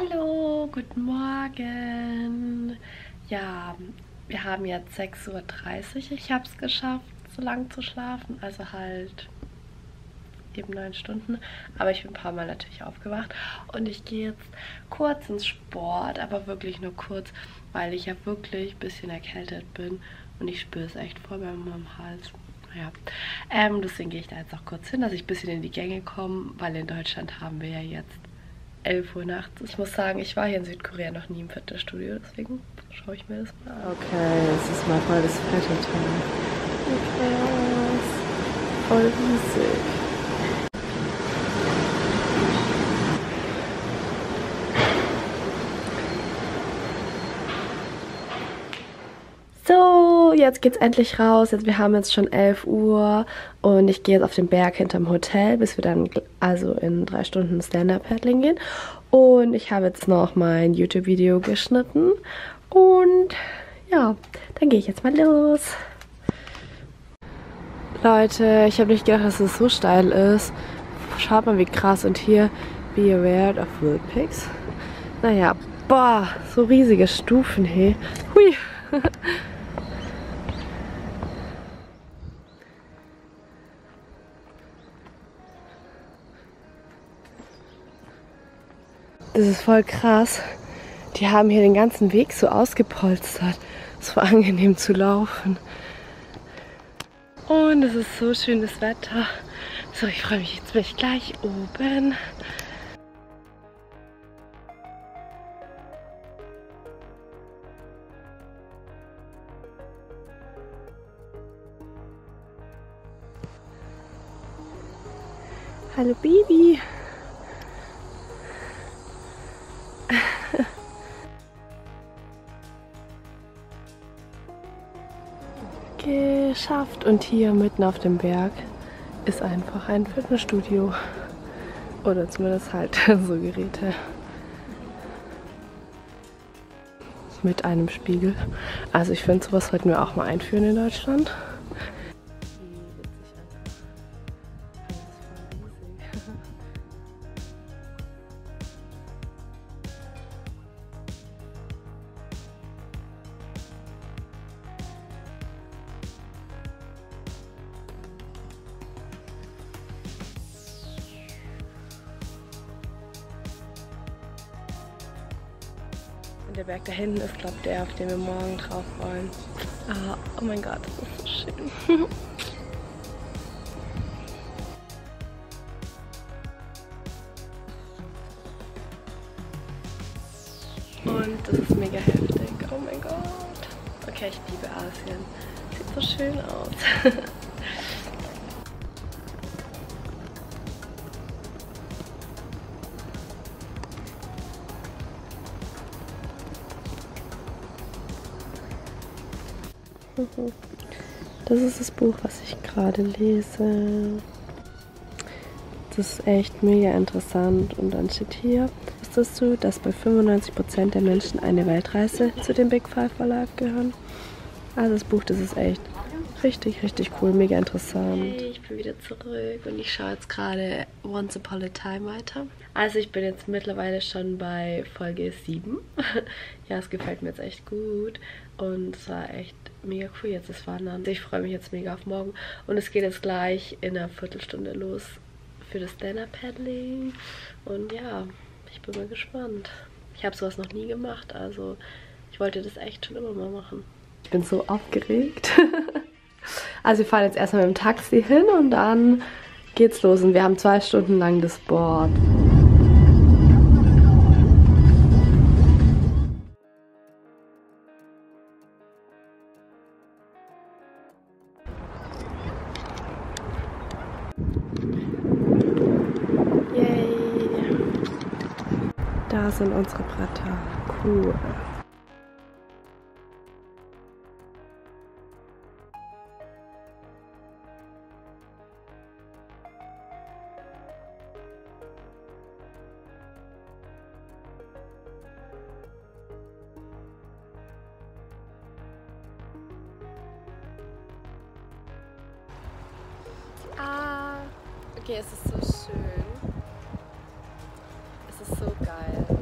Hallo, guten Morgen. Ja, wir haben jetzt 6.30 Uhr. Ich habe es geschafft, so lang zu schlafen. Also halt eben neun Stunden. Aber ich bin ein paar Mal natürlich aufgewacht. Und ich gehe jetzt kurz ins Sport, aber wirklich nur kurz, weil ich ja wirklich ein bisschen erkältet bin. Und ich spüre es echt voll bei meinem Hals. Ja, ähm, deswegen gehe ich da jetzt auch kurz hin, dass ich ein bisschen in die Gänge komme, weil in Deutschland haben wir ja jetzt 11 Uhr nachts. Ich muss sagen, ich war hier in Südkorea noch nie im Fitnessstudio, deswegen schaue ich mir das mal an. Okay, es ist mal voll das fette Teil. Krass. Voll riesig. So, jetzt geht's endlich raus. Jetzt, wir haben jetzt schon 11 Uhr und ich gehe jetzt auf den Berg hinterm Hotel, bis wir dann also in drei Stunden Stand-Up-Paddling gehen. Und ich habe jetzt noch mein YouTube-Video geschnitten und ja, dann gehe ich jetzt mal los. Leute, ich habe nicht gedacht, dass es so steil ist. Schaut mal, wie krass. Und hier, be aware of wild pigs. Naja, boah, so riesige Stufen, hey. Hui. Das ist voll krass. Die haben hier den ganzen Weg so ausgepolstert. So angenehm zu laufen. Und es ist so schönes Wetter. So, ich freue mich, jetzt bin ich gleich oben. Hallo Baby. Geschafft. Und hier mitten auf dem Berg ist einfach ein Fitnessstudio. Oder zumindest halt so Geräte. Mit einem Spiegel. Also ich finde, sowas sollten wir auch mal einführen in Deutschland. Und der Berg da hinten ist, glaube ich, der, auf den wir morgen drauf wollen. Ah, oh mein Gott, das ist so schön. Und das ist mega heftig. Oh mein Gott. Okay, ich liebe Asien. Sieht so schön aus. Das ist das Buch, was ich gerade lese. Das ist echt mega interessant. Und dann steht hier, wusstest du, dass bei 95% der Menschen eine Weltreise zu dem Big Five Verlag gehören? Also das Buch, das ist echt richtig, richtig cool, mega interessant. Hey, ich bin wieder zurück und ich schaue jetzt gerade Once Upon a Time weiter. Also ich bin jetzt mittlerweile schon bei Folge 7. ja, es gefällt mir jetzt echt gut und es war echt mega cool jetzt das Wandern. Ich freue mich jetzt mega auf morgen und es geht jetzt gleich in einer Viertelstunde los für das Stand-Up-Paddling und ja, ich bin mal gespannt. Ich habe sowas noch nie gemacht, also ich wollte das echt schon immer mal machen. Ich bin so aufgeregt. also wir fahren jetzt erstmal mit dem Taxi hin und dann geht's los und wir haben zwei Stunden lang das Board. Da sind unsere Bretter. Cool. Es ist so schön. Es ist so geil.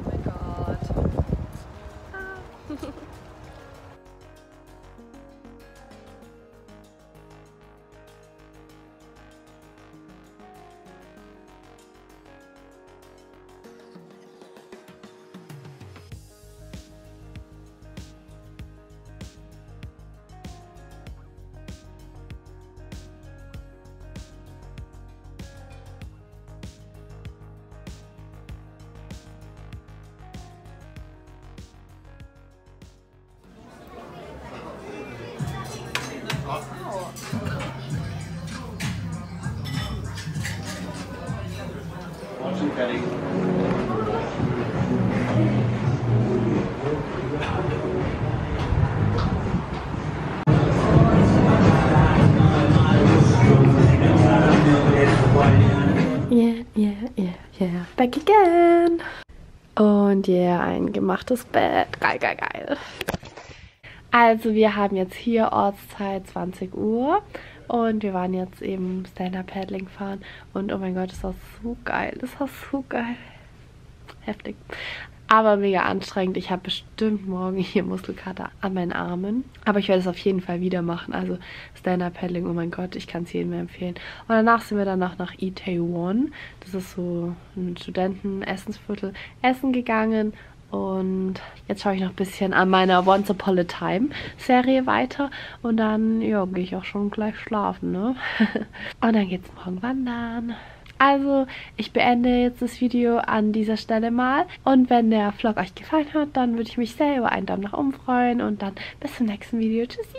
back again. Und ja, yeah, ein gemachtes Bett. Geil, geil, geil. Also wir haben jetzt hier Ortszeit 20 Uhr und wir waren jetzt eben Stand-Up-Paddling fahren und oh mein Gott, das war so geil, Das war so geil. Heftig. Aber mega anstrengend. Ich habe bestimmt morgen hier Muskelkater an meinen Armen. Aber ich werde es auf jeden Fall wieder machen. Also Stand-Up-Paddling, oh mein Gott, ich kann es jedem empfehlen. Und danach sind wir dann noch nach Itaewon. Das ist so ein Studenten-Essensviertel essen gegangen. Und jetzt schaue ich noch ein bisschen an meiner Once Upon a Time Serie weiter. Und dann, ja, gehe ich auch schon gleich schlafen, ne? und dann geht's morgen wandern. Also, ich beende jetzt das Video an dieser Stelle mal. Und wenn der Vlog euch gefallen hat, dann würde ich mich sehr über einen Daumen nach oben freuen. Und dann bis zum nächsten Video. Tschüssi!